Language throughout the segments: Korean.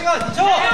시간, 시간.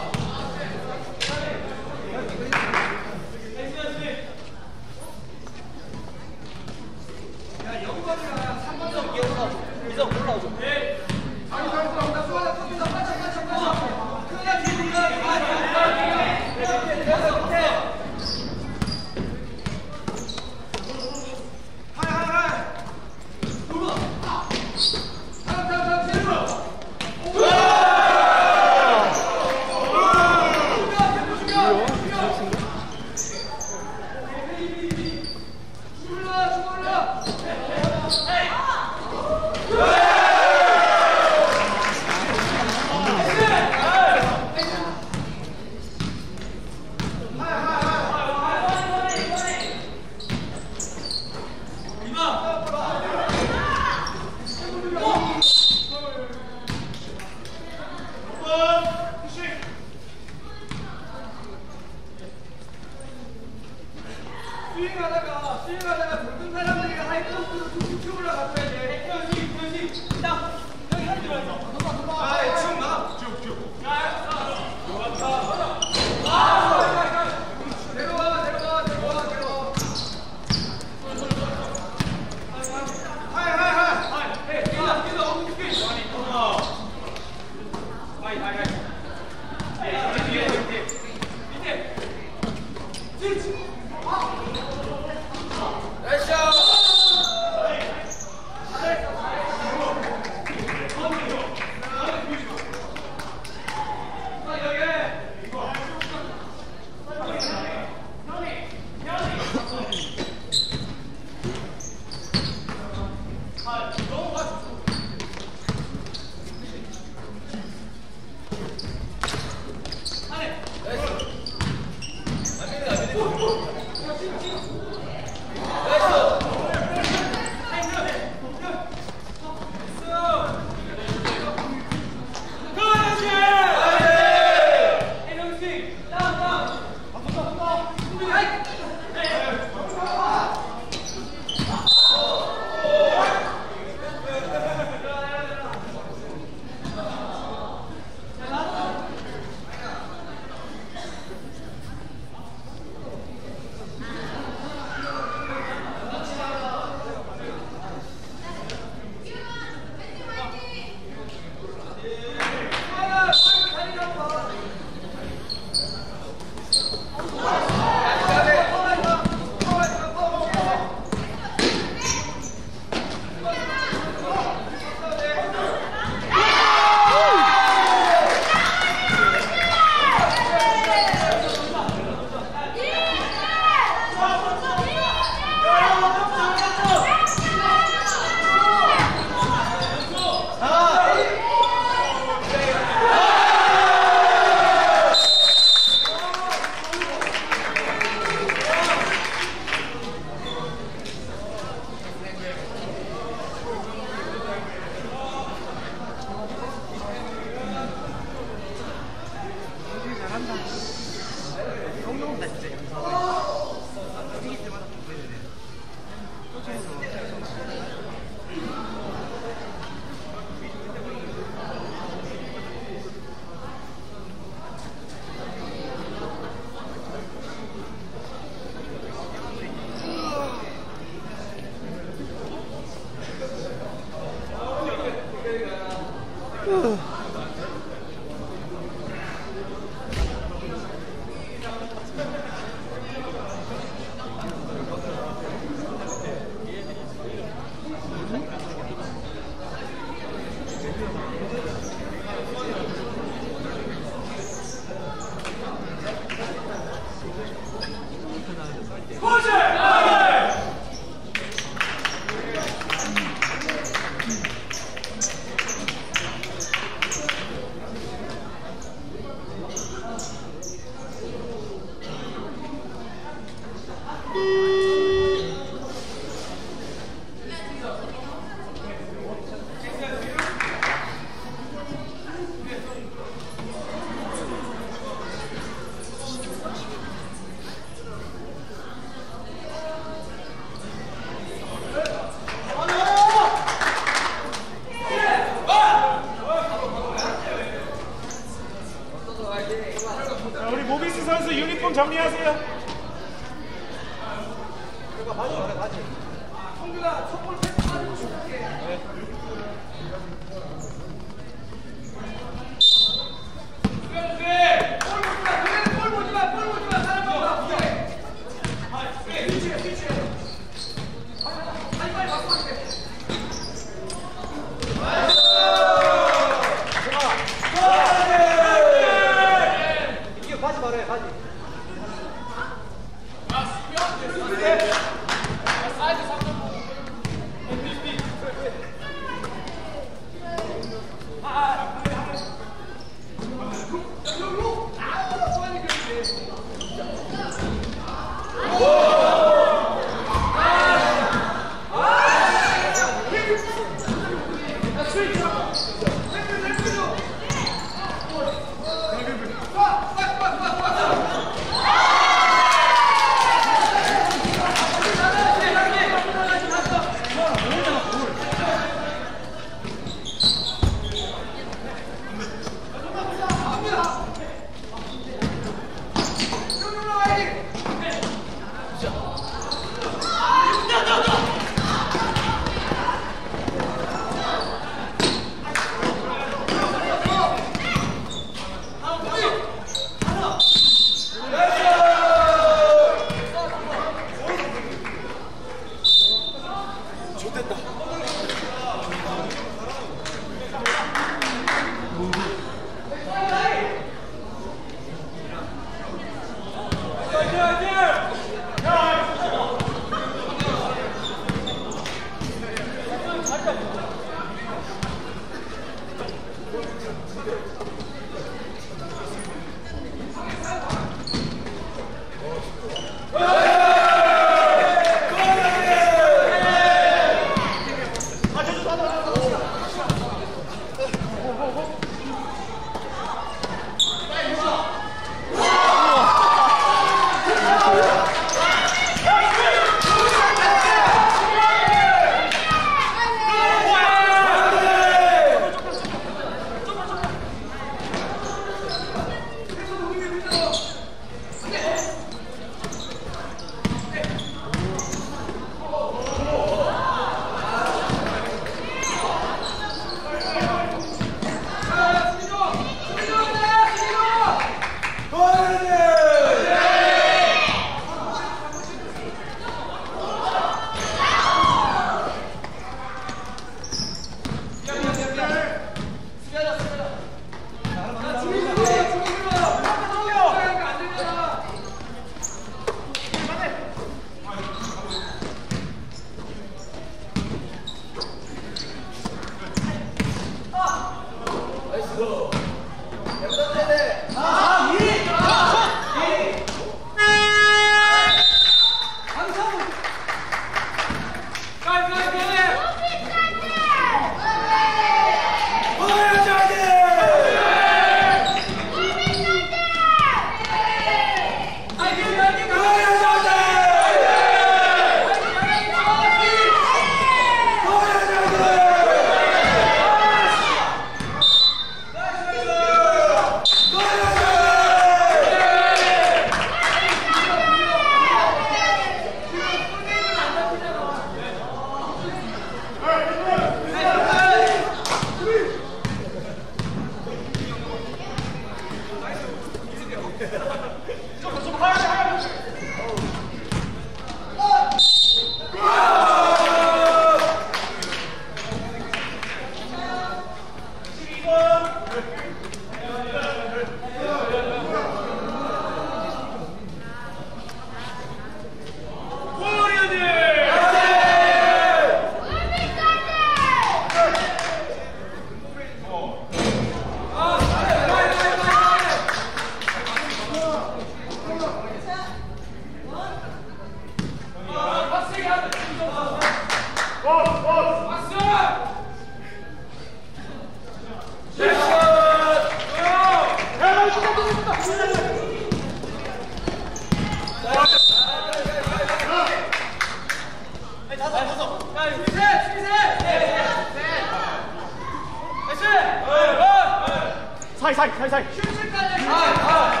사이 사이 사이 사이 슛슛까지 사이 사이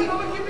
কিভাবে